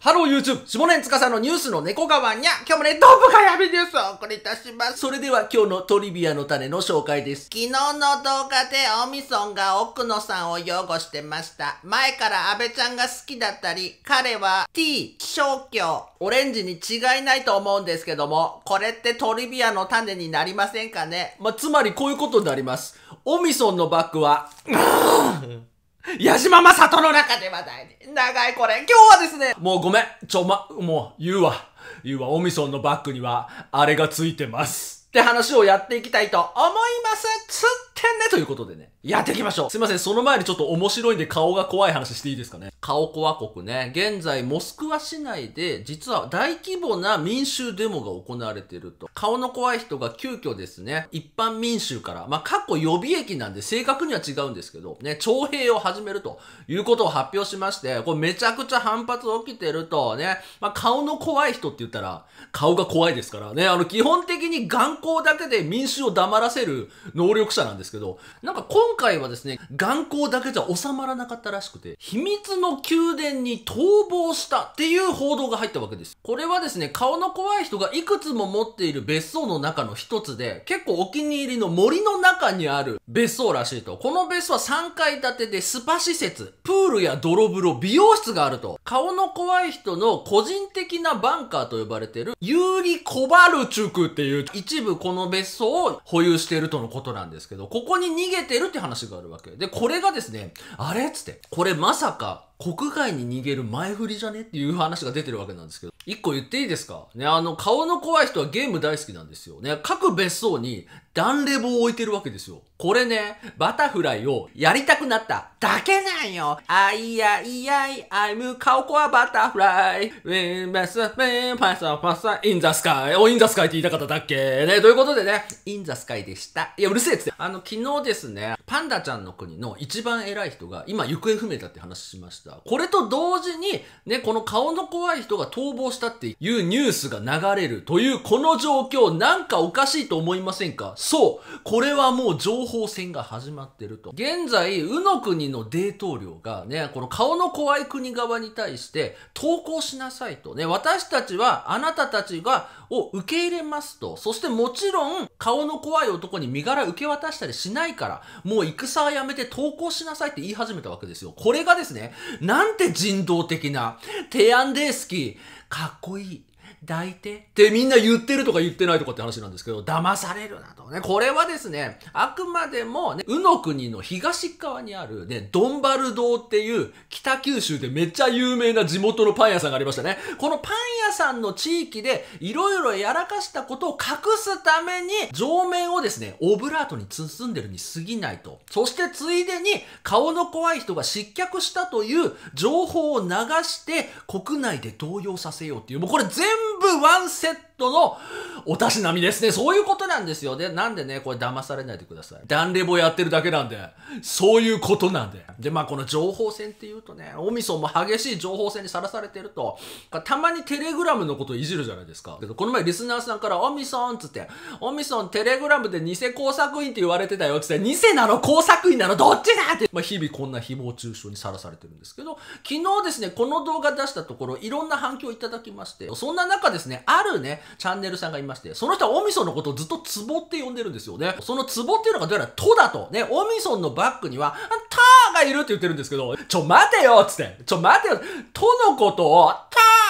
ハロー YouTube! 下年つかさんのニュースの猫川にゃ今日もね、どぶがやびニュースをお送りいたします。それでは今日のトリビアの種の紹介です。昨日の動画でオミソンが奥野さんを擁護してました。前から安倍ちゃんが好きだったり、彼は T、消去、オレンジに違いないと思うんですけども、これってトリビアの種になりませんかね？まあ、つまりこういうことになります。オミソンのバッグは、矢島正人の中で話題に。長いこれ。今日はですね、もうごめん。ちょ、ま、もう言うわ。言うわ。オミソンのバッグには、あれがついてます。って話をやっていきたいと思います。つねということでね。やっていきましょう。すいません。その前にちょっと面白いんで顔が怖い話していいですかね。顔怖国ね。現在、モスクワ市内で、実は大規模な民衆デモが行われていると。顔の怖い人が急遽ですね、一般民衆から、まあ、過去予備役なんで正確には違うんですけど、ね、徴兵を始めるということを発表しまして、これめちゃくちゃ反発起きてるとね、まあ、顔の怖い人って言ったら、顔が怖いですからね、あの、基本的に眼光だけで民衆を黙らせる能力者なんですけど、なんか今回はですね、眼光だけじゃ収まらなかったらしくて、秘密の宮殿に逃亡したっていう報道が入ったわけです。これはですね、顔の怖い人がいくつも持っている別荘の中の一つで、結構お気に入りの森の中にある別荘らしいと。この別荘は3階建てでスパ施設、プールや泥風呂、美容室があると。顔の怖い人の個人的なバンカーと呼ばれているユーリ・コバルチュクっていう一部この別荘を保有しているとのことなんですけど、ここに逃げてるって話があるわけ。で、これがですね、あれっつって、これまさか国外に逃げる前振りじゃね？っていう話が出てるわけなんですけど、一個言っていいですか？ね、あの、顔の怖い人はゲーム大好きなんですよ。ね、各別荘にダンレボを置いてるわけですよ。これね、バタフライをやりたくなっただけなんよ。あいやいやい、I'm 顔コアバタフライ。ウィンバスウィンパサパサインザスカイ。お、インザスカイって言いたかっただっけ？ね、ということでね、インザスカイでした。いや、うるせえっつって。あの、昨日ですね、パンダちゃんの国の一番偉い人が今行方不明だって話しました。これと同時に、ね、この顔の怖い人が逃亡したっていうニュースが流れるというこの状況、なんかおかしいと思いませんか？そう。これはもう情報戦が始まってると。現在、ウの国の大統領がね、この顔の怖い国側に対して投降しなさいと。ね、私たちはあなたたちが、を受け入れますと。そしてもちろん、顔の怖い男に身柄受け渡したりしないから、もう戦はやめて投降しなさいって言い始めたわけですよ。これがですね、なんて人道的な、提案で好き、かっこいい。抱いてってみんな言ってるとか言ってないとかって話なんですけど、騙されるなとね。これはですね、あくまでもね、うの国の東側にあるね、ドンバル島っていう北九州でめっちゃ有名な地元のパン屋さんがありましたね。このパン屋さんの地域でいろいろやらかしたことを隠すために、上面をですね、オブラートに包んでるに過ぎないと。そしてついでに顔の怖い人が失脚したという情報を流して国内で動揺させようっていう、もうこれ全部ワンセットのおたしなみですね。そういうことなんですよ。で、なんでね、これ騙されないでください。ダンレボやってるだけなんで、そういうことなんで。で、まあこの情報戦っていうとね、オミソンも激しい情報戦にさらされてると、たまにテレグラムのことをいじるじゃないですか。けど、この前リスナーさんから、オミソンつって、オミソンテレグラムで偽工作員って言われてたよつって、偽なの工作員なのどっちだって、まあ日々こんな誹謗中傷にさらされてるんですけど、昨日ですね、この動画出したところ、いろんな反響いただきまして、そんな中ですね、あるね、チャンネルさんがいまして、その人はオミソンのことをずっとツボって呼んでるんですよね。そのツボっていうのがどうやらトだと。ね、オミソンのバックには、ターがいるって言ってるんですけど、ちょ待てよっつって、ちょ待てよトのことをタ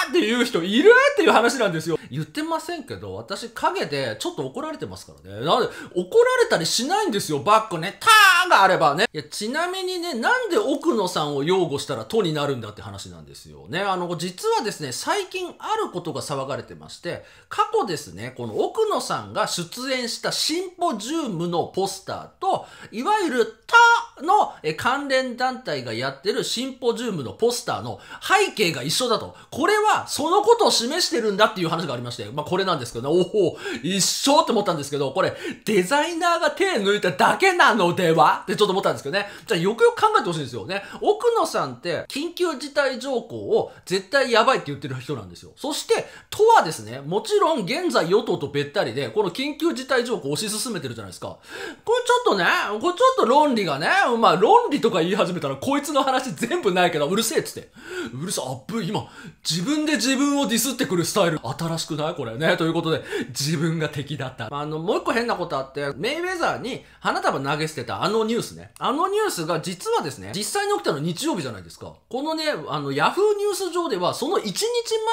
ーって言う人いるっていう話なんですよ。言ってませんけど、私陰でちょっと怒られてますからね。なんで、怒られたりしないんですよ、バックね。ターがあればね。いや、ちなみにね、なんで奥野さんを擁護したらトになるんだって話なんですよね。あの、実はですね、最近あることが騒がれてまして、過去ですね、この奥野さんが出演したシンポジウムのポスターと、いわゆるタの関連団体がやってるシンポジウムのポスターの背景が一緒だと。これはそのことを示してるんだっていう話がありまして、まあこれなんですけどね、おお、一緒って思ったんですけど、これデザイナーが手抜いただけなのでは？ってちょっと思ったんですけどね。じゃあよくよく考えてほしいんですよね。奥野さんって緊急事態条項を絶対やばいって言ってる人なんですよ。そして、都はですね、もちろん現在与党とべったりで、この緊急事態条項を推し進めてるじゃないですか。これちょっとね、これちょっと論理がね、ゃん、まあ論理とか言い始めたらこいつの話全部ないけど、うるせえっつって。うるさ、アップ、今、自分で自分をディスってくるスタイル、新しくないこれね。ということで、自分が敵だった。あの、もう一個変なことあって、メイウェザーに花束投げ捨てたあのニュースね。あのニュースが実はですね、実際に起きたの日曜日じゃないですか。このね、あの、ヤフーニュース上では、その1日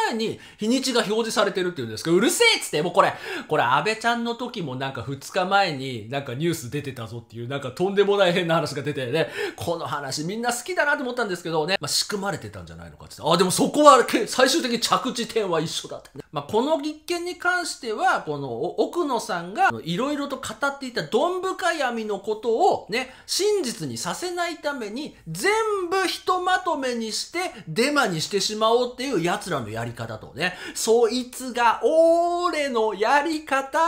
前に日にちが表示されてるっていうんですけど、うるせえっつって、もうこれ、これ安倍ちゃんの時もなんか2日前になんかニュース出てたぞっていう、なんかとんでもない変な話が出てね、この話みんな好きだなと思ったんですけどね、まあ、仕組まれてたんじゃないのかって。あ、でもそこは最終的に着地点は一緒だって。ね。まあ、この実験に関しては、この奥野さんがいろいろと語っていたどん深闇のことをね、真実にさせないために全部ひとまとめにしてデマにしてしまおうっていう奴らのやり方と。ね、そいつが俺のやり方。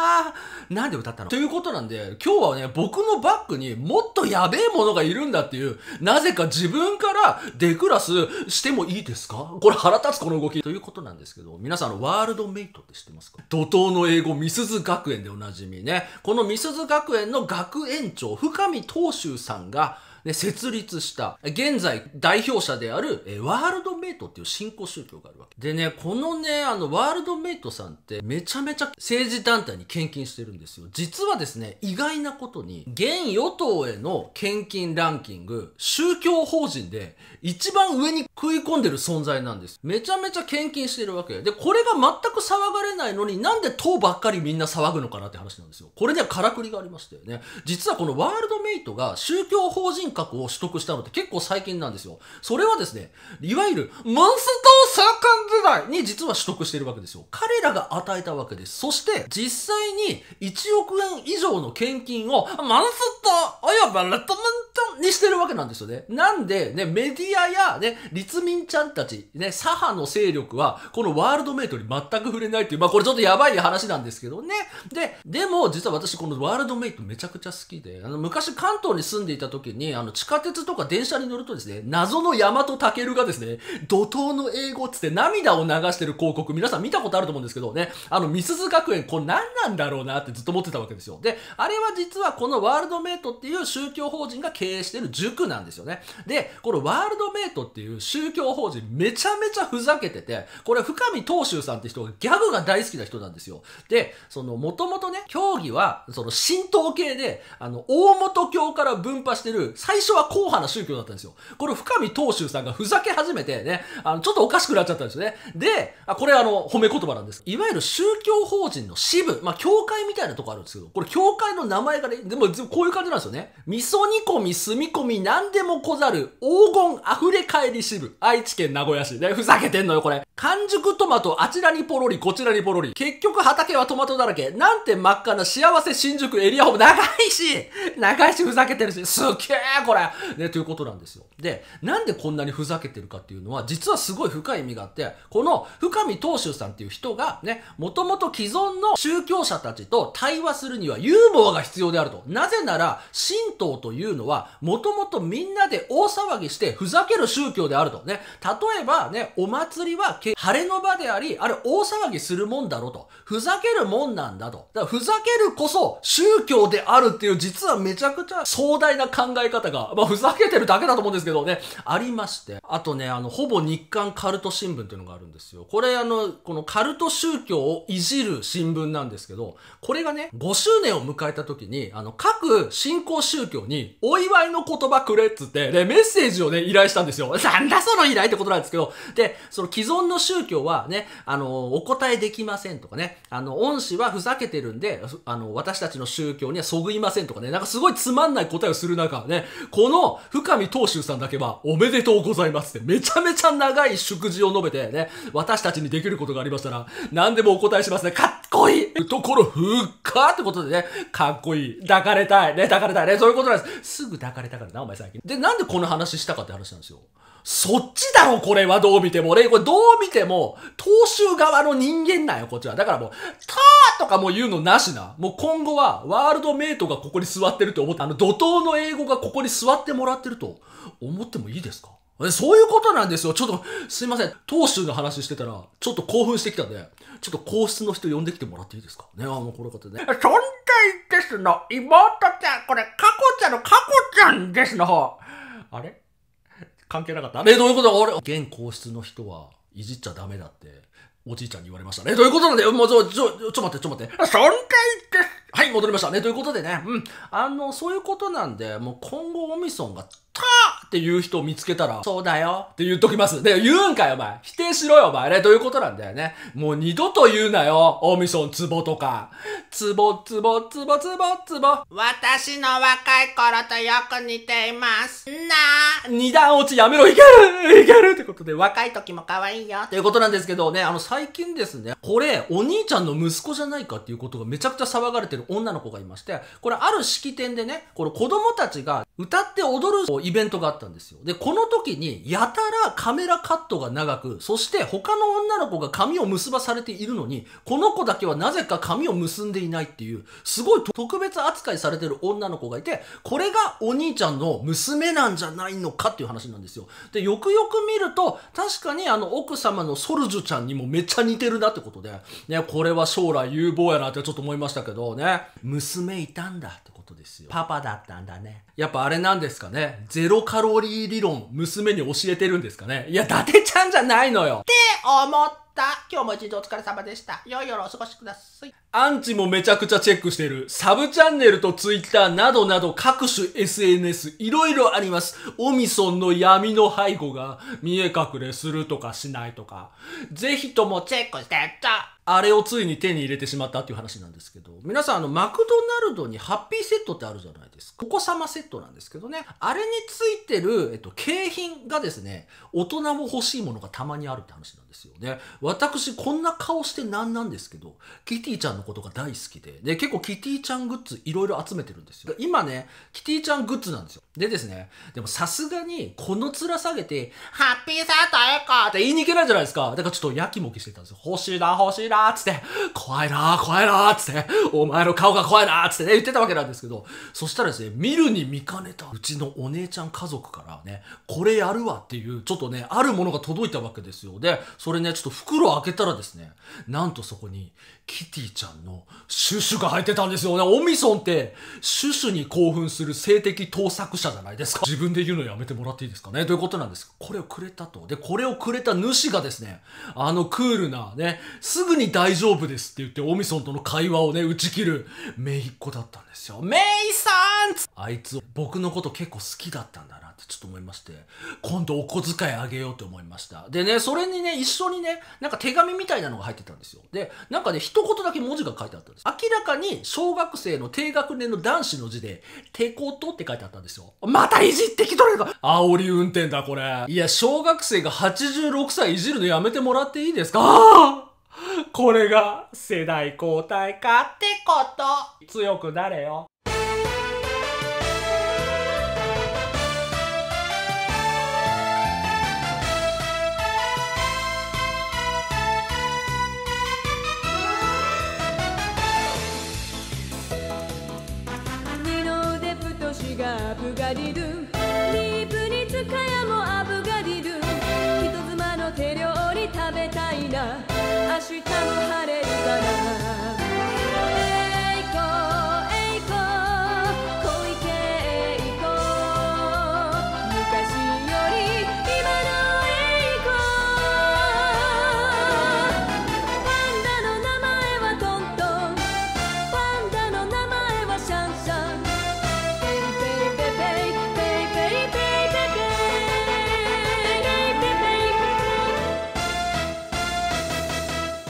なんで歌ったの？ということなんで、今日はね、僕のバッグにもっとやべえものがいるんだっていう、なぜか自分からデクラスしてもいいですか？これ腹立つこの動き。ということなんですけど、皆さんのワールドメイトって知ってますか？怒涛の英語、ミスズ学園でおなじみね。このミスズ学園の学園長、深見東州さんが、ね、設立した、現在代表者である、えワールドメイトっていう新興宗教があるわけ。でね、このね、あの、ワールドメイトさんってめちゃめちゃ政治団体に献金してるんですよ。実はですね、意外なことに、現与党への献金ランキング、宗教法人で一番上に食い込んでる存在なんです。めちゃめちゃ献金してるわけ。で、これが全く騒がれないのになんで党ばっかりみんな騒ぐのかなって話なんですよ。これにはからくりがありましたよね。実はこのワールドメイトが宗教法人格を取得したのって結構最近なんですよ。それはですね、いわゆるモンスターサーカン時代に実は取得しているわけですよ。彼らが与えたわけです。そして、実際に1億円以上の献金を、マンスター、あやばレッドメントにしてるわけなんですよね。なんで、ね、メディアや、ね、立民ちゃんたち、ね、左派の勢力は、このワールドメイトに全く触れないっていう、まあこれちょっとやばい話なんですけどね。で、でも実は私このワールドメイトめちゃくちゃ好きで、あの昔関東に住んでいた時に、あのの地下鉄とか電車に乗るとですね、謎の大和健がですね、怒涛の英語っつって涙を流してる広告、皆さん見たことあると思うんですけどね、あの、ミスズ学園、これ何なんだろうなってずっと思ってたわけですよ。で、あれは実はこのワールドメイトっていう宗教法人が経営してる塾なんですよね。で、このワールドメイトっていう宗教法人めちゃめちゃふざけてて、これ深見東秀さんって人がギャグが大好きな人なんですよ。で、その、もともとね、教義は、その、神道系で、あの、大元教から分派してる、最最初は硬派な宗教だったんですよ。これ深見東秀さんがふざけ始めてね、あの、ちょっとおかしくなっちゃったんですよね。で、あこれあの、褒め言葉なんです。いわゆる宗教法人の支部、まあ、教会みたいなとこあるんですけど、これ教会の名前がね、でもこういう感じなんですよね。味噌煮込み、住み込み、何でもこざる、黄金溢れ返り支部。愛知県名古屋市。ね、ふざけてんのよ、これ。完熟トマト、あちらにポロリ、こちらにポロリ。結局畑はトマトだらけ。なんて真っ赤な幸せ新宿エリアホーム。長いし長いしふざけてるし、すっげえこれね、ということなんですよ。で、なんでこんなにふざけてるかっていうのは、実はすごい深い意味があって、この深見東秀さんっていう人がね、もともと既存の宗教者たちと対話するにはユーモアが必要であると。なぜなら、神道というのは、もともとみんなで大騒ぎしてふざける宗教であると。ね、例えばね、お祭りは晴れの場であり、あれ大騒ぎするもんだろと。ふざけるもんなんだと。だからふざけるこそ宗教であるっていう実はめちゃくちゃ壮大な考え方が、まあふざけてるだけだと思うんですけどね、ありまして。あとね、あの、ほぼ日刊カルト新聞っていうのがあるんですよ。これあの、このカルト宗教をいじる新聞なんですけど、これがね、5周年を迎えた時に、あの、各信仰宗教にお祝いの言葉くれっつって、で、メッセージをね、依頼したんですよ。なんだその依頼ってことなんですけど、で、その既存の宗教はね、あの、お答えできませんとかね、あの、恩師はふざけてるんで、あの、私たちの宗教にはそぐいませんとかね、なんかすごいつまんない答えをする中ね、この深見東秀さんだけは、おめでとうございますって、めちゃめちゃ長い祝辞を述べてね、私たちにできることがありましたら、何でもお答えしますね。かっこいいところふっかってことでね、かっこいい。抱かれたい。ね、抱かれたいね。そういうことなんです。すぐ抱かれたからな、お前最近。で、なんでこの話したかって話なんですよ。そっちだろ、これはどう見ても。俺、これどう見ても、東州側の人間なんよ、こっちは。だからもう、ターとかも言うのなしな。もう今後は、ワールドメイトがここに座ってるって思って、あの、怒涛の英語がここに座ってもらってると思ってもいいですか？そういうことなんですよ。ちょっと、すいません。東州の話してたら、ちょっと興奮してきたんで、ちょっと皇室の人呼んできてもらっていいですか？ね、あの、この方ね。そんなですの妹ちゃん。これ、かこちゃんのかこちゃんですの。あれ？関係なかったね、どういうこと？俺、現皇室の人はいじっちゃダメだって、おじいちゃんに言われましたね。どういうことなんだよ？もうちょ、ちょ、ちょ、ちょ待って、ちょ待って。そんかいです。はい、戻りましたね。ということでね、うん。あの、そういうことなんで、もう今後、オミソンが、たーっていう人を見つけたら、そうだよって言っときます。で、言うんかよ、お前。否定しろよ、お前ね。ということなんだよね。もう二度と言うなよ。オミソン、ツボとか。ツボ、ツボ、ツボ、ツボ、ツボ。私の若い頃とよく似ています。なあ。二段落ちやめろ、いけるいけるってことで、若い時も可愛いよ。ということなんですけどね、あの、最近ですね、これ、お兄ちゃんの息子じゃないかっていうことがめちゃくちゃ騒がれてる女の子がいまして、これ、ある式典でね、これ子供たちが歌って踊るイベントがあっったんですよ。で、この時に、やたらカメラカットが長く、そして他の女の子が髪を結ばされているのに、この子だけはなぜか髪を結んでいないっていう、すごい特別扱いされてる女の子がいて、これがお兄ちゃんの娘なんじゃないのかっていう話なんですよ。で、よくよく見ると、確かにあの奥様のソルジュちゃんにもめっちゃ似てるなってことで、ね、これは将来有望やなってちょっと思いましたけどね、娘いたんだってことですよ。パパだったんだね。やっぱあれなんですかね、ゼロカロリー理論、娘に教えてるんですかね？いや、伊達ちゃんじゃないのよ。って思った。今日も一日お疲れ様でした。良い夜お過ごしください。アンチもめちゃくちゃチェックしてる。サブチャンネルとツイッターなどなど各種 SNS いろいろあります。オミソンの闇の背後が見え隠れするとかしないとか。ぜひともチェックチェックしてっちゃ。あれをついに手に入れてしまったっていう話なんですけど、皆さんあの、マクドナルドにハッピーセットってあるじゃないですか。お子様セットなんですけどね。あれについてる、えっと、景品がですね、大人も欲しいものがたまにあるって話なんですですよね。私、こんな顔してなんなんですけど、キティちゃんのことが大好きで、で、結構キティちゃんグッズいろいろ集めてるんですよ。今ね、キティちゃんグッズなんですよ。でですね、でもさすがに、この面下げて、ハッピーセットエコーって言いに行けないじゃないですか。だからちょっとやきもきしてたんですよ。欲しいな、欲しいな、つって、怖いな、怖いな、つって、お前の顔が怖いな、つってね、言ってたわけなんですけど、そしたらですね、見るに見かねたうちのお姉ちゃん家族からね、これやるわっていう、ちょっとね、あるものが届いたわけですよ。で、それね、ちょっと袋開けたらですね、なんとそこに、キティちゃんのシュシュが入ってたんですよね。オミソンって、シュシュに興奮する性的盗作者じゃないですか。自分で言うのやめてもらっていいですかね。ということなんです。これをくれたと。で、これをくれた主がですね、あのクールなね、すぐに大丈夫ですって言って、オミソンとの会話をね、打ち切る、メイっ子だったんですよ。メイさんつあいつ、僕のこと結構好きだったんだなってちょっと思いまして、今度お小遣いあげようと思いました。でね、それにね、一緒にね、なんか手紙みたいなのが入ってたんですよ。で、なんかね、一言だけ文字が書いてあったんです。明らかに小学生の低学年の男子の字で、てことって書いてあったんですよ。またいじってきとるか煽り運転だ、これ。いや、小学生が86歳いじるのやめてもらっていいですか？ああこれが世代交代かってこと。強くなれよ。